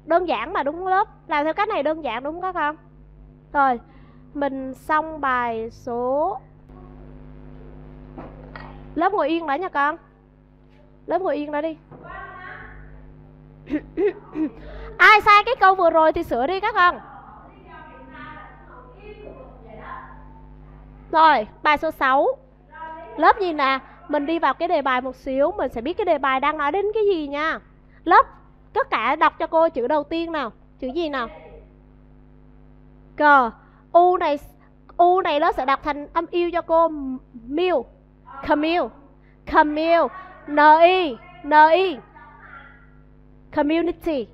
Đơn giản mà đúng lớp. Làm theo cách này đơn giản đúng các con rồi, mình xong bài số lớp ngồi yên đã nha con. Lớp ngồi yên đã đi. Ai sai cái câu vừa rồi thì sửa đi các con. Rồi, bài số 6 lớp gì nè? Mình đi vào cái đề bài một xíu, mình sẽ biết cái đề bài đang nói đến cái gì nha. Lớp, tất cả đọc cho cô chữ đầu tiên nào. Chữ gì nào? G. U này u này lớp sẽ đọc thành âm yêu cho cô. Mil camille. Camille. N i n i community.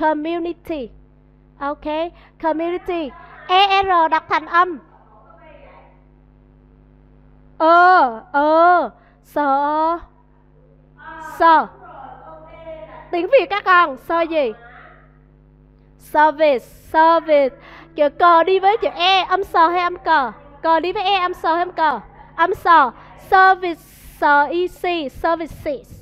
Community. Ok. Community. E r đọc thành âm ờ ờ sơ. Sơ. Tiếng việt các con, sơ gì? Service service. Kiểu cờ đi với chữ e âm sờ hay âm cờ? Cờ đi với e âm sờ hay âm cờ? Âm sờ. Service service services.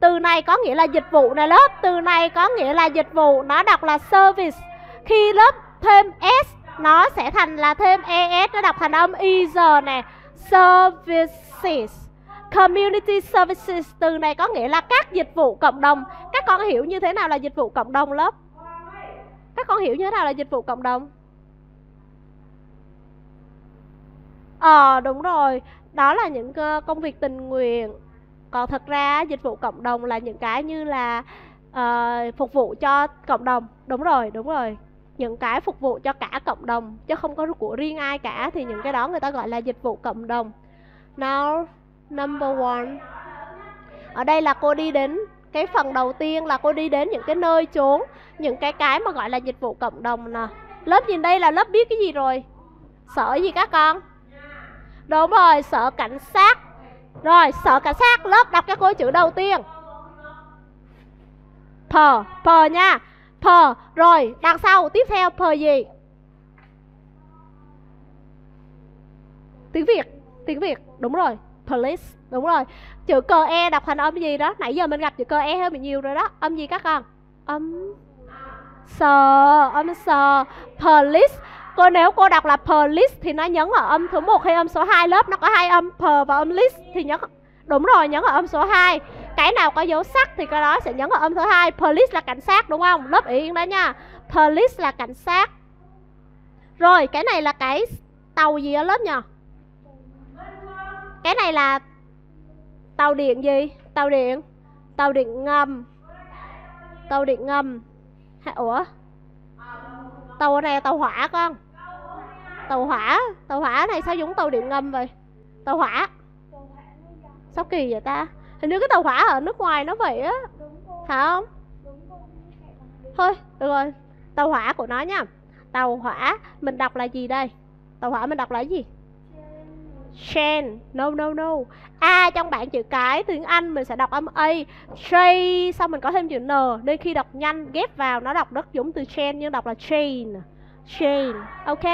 Từ này có nghĩa là dịch vụ này, lớp. Từ này có nghĩa là dịch vụ, nó đọc là service. Khi lớp thêm s, nó sẽ thành là thêm es nó đọc thành âm y giờ nè services. Community services từ này có nghĩa là các dịch vụ cộng đồng. Các con hiểu như thế nào là dịch vụ cộng đồng lớp? Các con hiểu như thế nào là dịch vụ cộng đồng? Ờ à, đúng rồi. Đó là những công việc tình nguyện. Còn thật ra dịch vụ cộng đồng là những cái như là uh, Phục vụ cho cộng đồng. Đúng rồi, đúng rồi những cái phục vụ cho cả cộng đồng, chứ không có của riêng ai cả, thì những cái đó người ta gọi là dịch vụ cộng đồng. Now, number one, ở đây là cô đi đến, cái phần đầu tiên là cô đi đến những cái nơi chốn, những cái cái mà gọi là dịch vụ cộng đồng nè. Lớp nhìn đây là lớp biết cái gì rồi? Sở gì các con? Đúng rồi, sở cảnh sát. Rồi, sở cảnh sát, lớp đọc cho cô chữ đầu tiên. P p nha pờ rồi, đằng sau, tiếp theo pờ gì? Tiếng việt tiếng việt. Đúng rồi, police. Đúng rồi. Chữ cờ e đọc thành âm gì đó? Nãy giờ mình gặp chữ cờ e hơi bị nhiều rồi đó. Âm gì các con? Âm sờ âm sờ. Police. Cô, nếu cô đọc là police thì nó nhấn ở âm số 1 hay âm số 2 lớp? Nó có hai âm p và âm list thì nhấn đúng rồi, nhấn ở âm số 2 cái nào có dấu sắc thì cái đó sẽ nhấn vào âm thứ hai. Police là cảnh sát, đúng không? Lớp yên đó nha. Police là cảnh sát. Rồi, cái này là cái tàu gì ở lớp nhỉ cái này là tàu điện gì? Tàu điện. Tàu điện ngầm. Tàu điện ngầm. Ủa? Tàu này là tàu hỏa con. Tàu hỏa. Tàu hỏa này sao giống tàu điện ngầm vậy? Tàu hỏa. Sao kỳ vậy ta? Hình như cái tàu hỏa ở nước ngoài nó vậy á. Phải không? Thôi, được rồi. Tàu hỏa của nó nha. Tàu hỏa mình đọc là gì đây? Tàu hỏa mình đọc là gì? Chain No no no. A trong bảng chữ cái tiếng Anh mình sẽ đọc âm A. Chain Xong mình có thêm chữ N. Nên khi đọc nhanh, ghép vào, nó đọc rất giống từ chain Nhưng đọc là chain. Chain. Ok?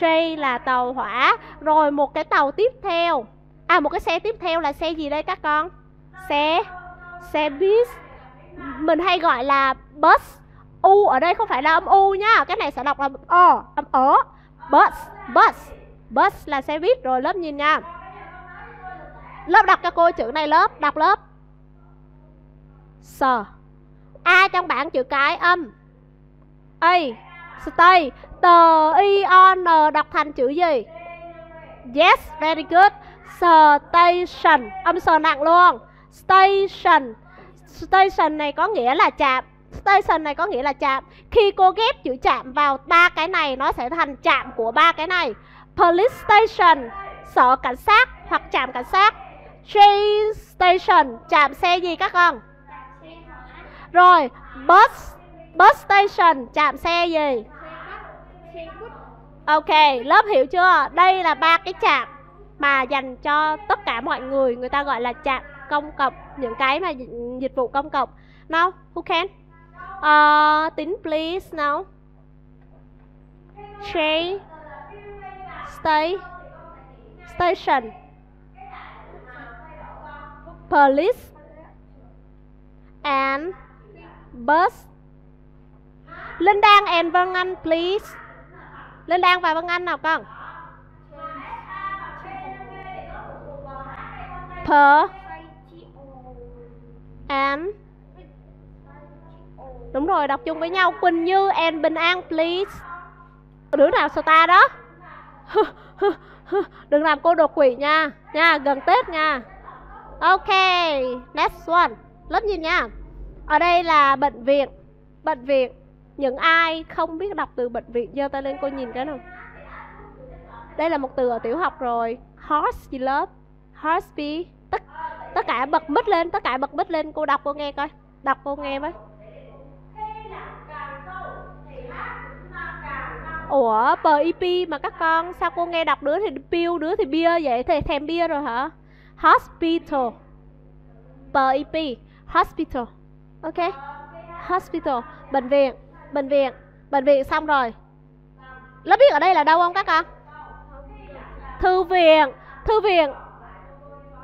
Chain là tàu hỏa. Rồi một cái tàu tiếp theo. À một cái xe tiếp theo là xe gì đây các con? Xe. Xe bus Mình hay gọi là bus. U ở đây không phải là âm U nhá Cái này sẽ đọc là O Âm ớ. Bus Bus. Bus là xe buýt rồi lớp nhìn nha. Lớp đọc cho cô chữ này lớp Đọc lớp. S A trong bảng chữ cái âm. A Stay. Tờ I O N đọc thành chữ gì? Yes, very good. Station. Âm sờ nặng luôn. Station. Station này có nghĩa là chạm. station này có nghĩa là chạm. Khi cô ghép chữ chạm vào ba cái này, nó sẽ thành chạm của ba cái này. Police station, sở cảnh sát hoặc trạm cảnh sát. Train station, trạm xe gì các con? Rồi, bus bus station, trạm xe gì? Ok, lớp hiểu chưa? Đây là ba cái trạm mà dành cho tất cả mọi người người ta gọi là trạm công cộng những cái mà dịch vụ công cộng. Now who can? Uh, tính please now train stay station. Police and bus. Linh Đan and Vân Anh please. Linh Đan và Vân Anh nào con? Per and Đúng rồi, đọc chung với nhau. Quỳnh Như and Bình An please. Đứa nào star đó? Đừng làm cô đột quỷ nha. Nha, gần Tết nha. Ok, next one. Lớp nhìn nha. Ở đây là bệnh viện. Bệnh viện. Những ai không biết đọc từ bệnh viện giơ tay lên cô nhìn cái nào. Đây là một từ ở tiểu học rồi. Horse gì lớp? Horse bee tất cả bật mic lên Tất cả bật mic lên. Cô đọc cô nghe coi. Đọc cô nghe với. Ủa, PIP mà các con Sao cô nghe đọc đứa thì pill, đứa thì bia vậy? Thì thèm bia rồi hả? Hospital. PIP Hospital. Ok. Hospital. Bệnh viện. Bệnh viện. Bệnh viện xong rồi. Lớp biết ở đây là đâu không các con? Thư viện. Thư viện.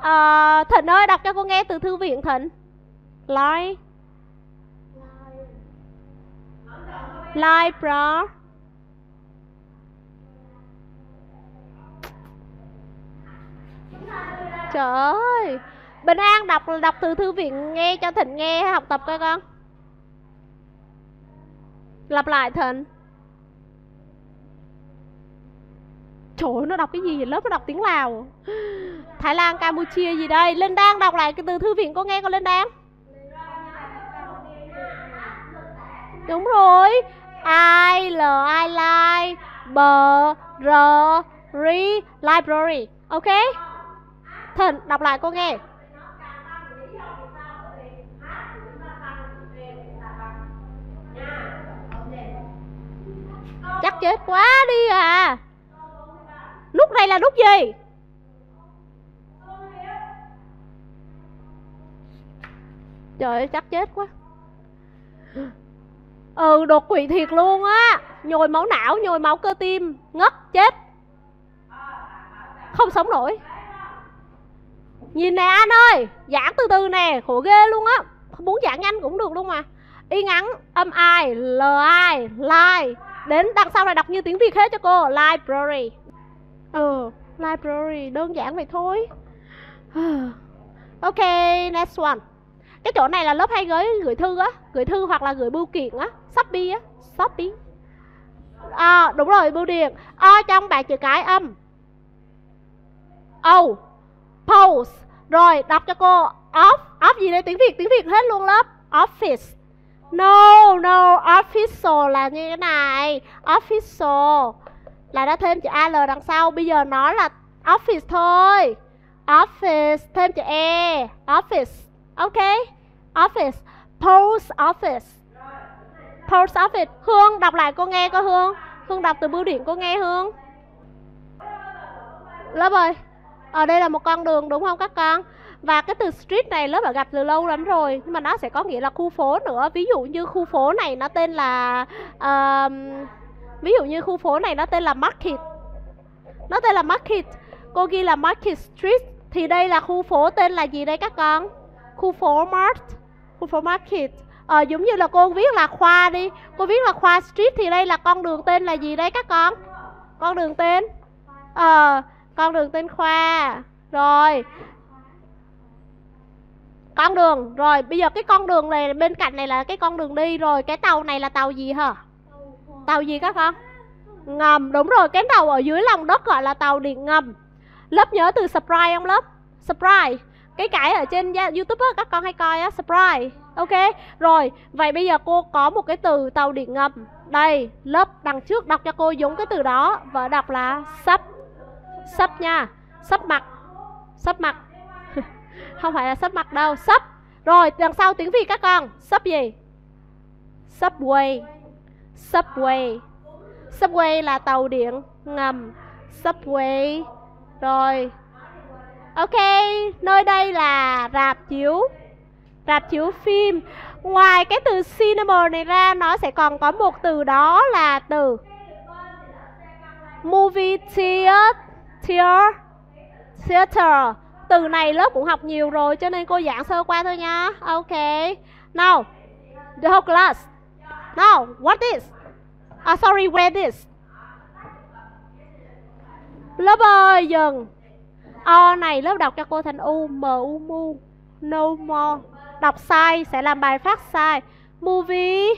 Ờ, à, Thịnh ơi đọc cho cô nghe từ thư viện Thịnh Library Library Trời ơi Bình An đọc đọc từ thư viện nghe cho Thịnh nghe học tập coi con. Lặp lại Thịnh Trời ơi, nó đọc cái gì vậy? Lớp nó đọc tiếng Lào. Thái Lan, Campuchia gì đây? Linh đang đọc lại cái từ thư viện cô nghe con Linh đang Đúng rồi. I, L, I, like B, R, R, library. Ok. Thịnh, đọc lại cô nghe. Chắc chết quá đi à. Nút này là nút gì? Trời ơi chắc chết quá. Ừ đột quỵ thiệt luôn á. Nhồi máu não, nhồi máu cơ tim Ngất, chết. Không sống nổi. Nhìn nè anh ơi Giảng từ từ nè, khổ ghê luôn á. Muốn giảng nhanh cũng được luôn mà. Y ngắn, âm ai, L ai, lie Đến đằng sau này đọc như tiếng Việt hết cho cô Library. Ừ, library, đơn giản vậy thôi. Ok, next one. Cái chỗ này là lớp hay gửi gửi thư á Gửi thư hoặc là gửi bưu kiện á Shopee á, Shopee. À, đúng rồi, bưu điện. O trong bảng chữ cái âm. O Post. Rồi, đọc cho cô. Off, off gì đây? Tiếng Việt, tiếng Việt hết luôn lớp. Office. No, no, official là như thế này. Official. Là đã thêm chữ AL đằng sau. Bây giờ nó là office thôi. Office, thêm chữ E. Office, ok. Office, post office. Post office. Hương đọc lại cô nghe coi Hương. Hương đọc từ bưu điện cô nghe Hương. Lớp ơi Ở đây là một con đường đúng không các con? Và cái từ street này lớp đã gặp từ lâu lắm rồi nhưng mà nó sẽ có nghĩa là khu phố nữa. Ví dụ như khu phố này nó tên là uh, ví dụ như khu phố này nó tên là market. Nó tên là market. Cô ghi là market street. Thì đây là khu phố tên là gì đây các con? Khu phố mart. Khu phố market. Ờ, giống như là cô viết là khoa đi. Cô viết là khoa street thì đây là con đường tên là gì đây các con? Con đường tên? Ờ con đường tên khoa. Rồi. Con đường. Rồi bây giờ cái con đường này bên cạnh này là cái con đường đi. Rồi cái tàu này là tàu gì hả? Tàu gì các con? Ngầm đúng rồi cái tàu ở dưới lòng đất gọi là tàu điện ngầm. Lớp nhớ từ surprise không lớp? Surprise. Cái cái ở trên youtube á các con hay coi á surprise. Ok, rồi, vậy bây giờ cô có một cái từ tàu điện ngầm. Đây, lớp đằng trước đọc cho cô giống cái từ đó Và đọc là sắp Sắp nha, sắp mặt. Sắp mặt. Không phải là sắp mặt đâu, sắp Rồi, đằng sau tiếng Việt các con Sắp gì? Subway. Subway. Subway là tàu điện ngầm. Subway. Rồi. Ok, nơi đây là rạp chiếu. Rạp chiếu phim. Ngoài cái từ cinema này ra Nó sẽ còn có một từ đó là từ Movie theater Theater. Từ này lớp cũng học nhiều rồi Cho nên cô giảng sơ qua thôi nha. Ok. Now The whole class Now, what is? Ah, sorry, where is? Lớp ơi, dừng. O này lớp đọc cho cô thành U M U mu No more. Đọc sai sẽ làm bài phát sai. Movie.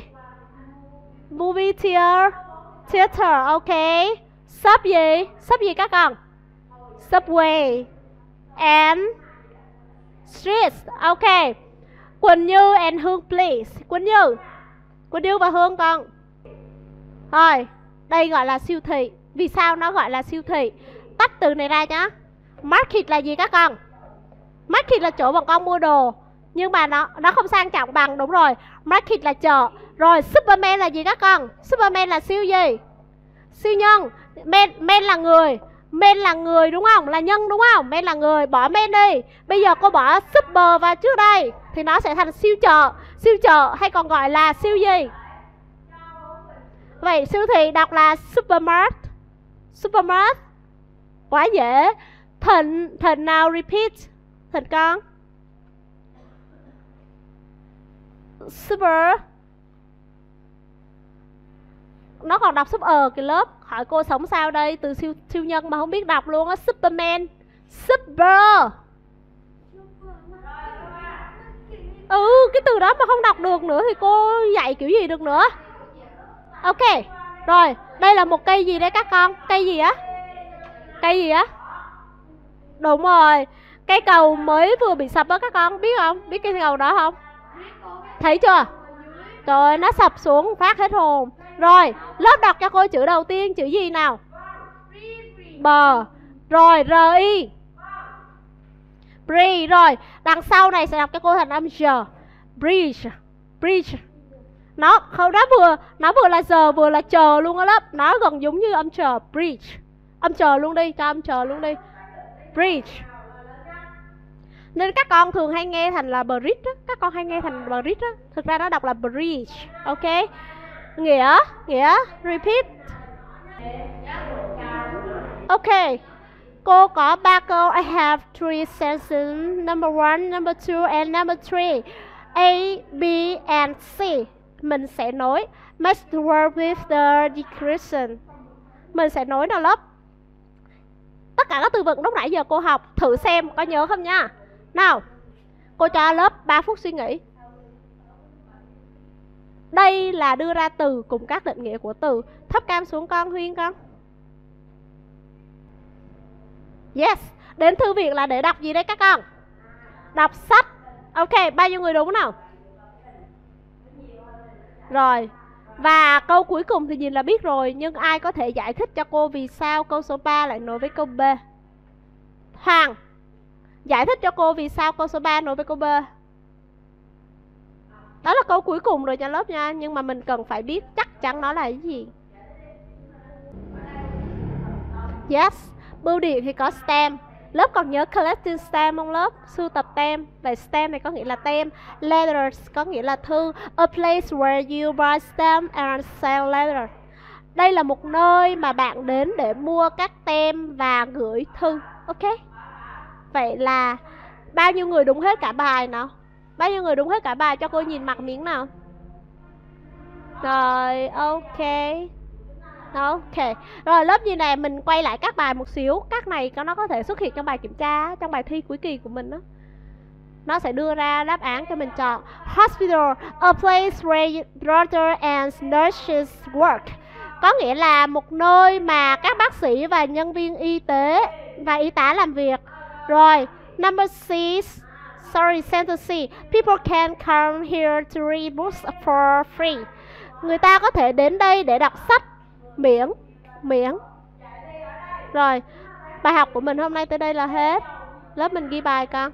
Movie theater. Theater, ok. Sub gì? Sub gì các con? Subway. And Streets, ok. Quỳnh Như and Hương please. Quỳnh Như. Quỳnh điêu và Hương con Rồi Đây gọi là siêu thị. Vì sao nó gọi là siêu thị? Tách từ này ra nhá. Market là gì các con? Market là chỗ bọn con mua đồ Nhưng mà nó nó không sang trọng bằng Đúng rồi. Market là chợ. Rồi Superman là gì các con? Superman là siêu gì? Siêu nhân. Men, men là người. Men là người đúng không? Là nhân đúng không? Men là người, bỏ men đi. Bây giờ cô bỏ super vào trước đây Thì nó sẽ thành siêu chợ. Siêu chợ hay còn gọi là siêu gì? Vậy siêu thị đọc là supermart. Supermart? Quá dễ. Thịnh, Thịnh nào repeat? Thịnh con. Super. Nó còn đọc super cái lớp. Hỏi cô sống sao đây? Từ siêu siêu nhân mà không biết đọc luôn á. Superman. Super. Ừ cái từ đó mà không đọc được nữa Thì cô dạy kiểu gì được nữa Ok, Rồi, đây là một cây gì đấy các con Cây gì á Cây gì á Đúng rồi Cây cầu mới vừa bị sập đó các con, Biết không? Biết cây cầu đó không? Thấy chưa? Trời nó sập xuống, phát hết hồn Rồi, lớp đọc cho cô chữ đầu tiên, Chữ gì nào? Bờ Rồi R-I Bridge Rồi. Đằng sau này sẽ đọc cái cô thành âm G. Bridge Bridge. Nó, không, nó vừa nó vừa là giờ, vừa là chờ luôn á lớp. Nó gần giống như âm chờ bridge. Âm chờ luôn đi, cho âm chờ luôn đi. Bridge. Nên các con thường hay nghe thành là bridge đó. các con hay nghe thành bridge đó. thực ra nó đọc là bridge, ok? Nghĩa nghĩa, repeat. Ok cô có ba câu, I have three sentences number one, number two, and number three, A, B, and C. Mình sẽ nối the word with the description. mình sẽ nối nó lớp. Tất cả các từ vựng lúc nãy giờ cô học, thử xem, có nhớ không nha? Nào, cô cho lớp 3 phút suy nghĩ. Đây là đưa ra từ cùng các định nghĩa của từ. Thấp cam xuống con, huyên con. Yes. Đến thư viện là để đọc gì đấy các con? Đọc sách. Ok, bao nhiêu người đúng nào? Rồi. Và câu cuối cùng thì nhìn là biết rồi, Nhưng ai có thể giải thích cho cô vì sao câu số 3 lại nối với câu B? Hoàng. Giải thích cho cô vì sao câu số 3 nối với câu B. Đó là câu cuối cùng rồi cho lớp nha, Nhưng mà mình cần phải biết chắc chắn nó là cái gì. Yes. Bưu điện thì có STEM Lớp còn nhớ collecting stem không lớp? Sưu tập tem. Vậy stem này có nghĩa là tem. Letters có nghĩa là thư. A place where you buy stamp and sell letters. Đây là một nơi mà bạn đến để mua các tem và gửi thư. Ok. Vậy là bao nhiêu người đúng hết cả bài nào? Bao nhiêu người đúng hết cả bài cho cô nhìn mặt miếng nào? Rồi, ok. Ok. Rồi lớp như này mình quay lại các bài một xíu. Các này nó có thể xuất hiện trong bài kiểm tra Trong bài thi cuối kỳ của mình đó nó sẽ đưa ra đáp án cho mình chọn. Hospital, a place where doctors and nurses work. Có nghĩa là một nơi mà các bác sĩ và nhân viên y tế và y tá làm việc. Rồi, number six sorry center C. People can come here to read books for free. Người ta có thể đến đây để đọc sách miễn miễn. Rồi, bài học của mình hôm nay tới đây là hết. Lớp mình ghi bài con.